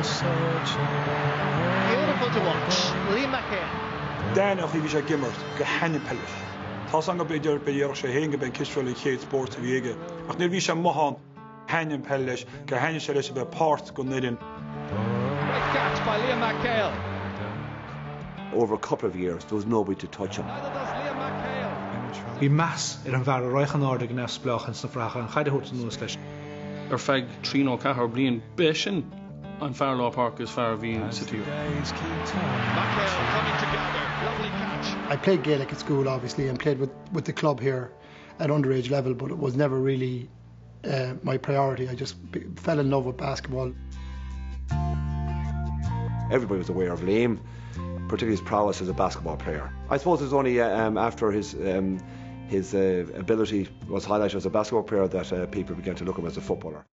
Beautiful to watch. Liam McHale. Déach bhí sé gimmert go henne pellis. Tá an go beidir beíar sé hége ben kisfuil chéad sport a bhéige. ach nu bhí sé mohan henin pellis go henne sé leis be párt go nidin. Great catch by Liam McHale. Over a couple of years, there was nobody to touch him. Neither does Liam McHale. Bhí meas ar an bhar roichan áda g nes blachan sa fracha an chaidirút nuas leis. ar feig tríó cethir blion besin an Fairlaw Park is fear bhíon sa tú. McHale coming together. Lovely catch. I played Gaelic at school, obviously, and played with, with the club here at underage level, but it was never really uh, my priority. I just be, fell in love with basketball. Everybody was aware of Liam, particularly his prowess as a basketball player. I suppose it was only uh, um, after his um, his uh, ability was highlighted as a basketball player that uh, people began to look at him as a footballer.